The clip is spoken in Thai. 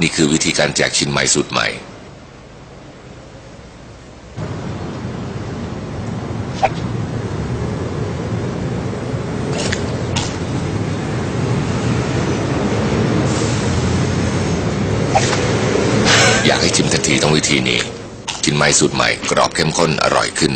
นี่คือวิธีการแจกชิ้นใหม่สูตรใหม่ อยากให้ชิมทันทีต้องวิธีนี้ ชิ้นไม้สูตรใหม่ กรอบเข้มข้นอร่อยขึ้น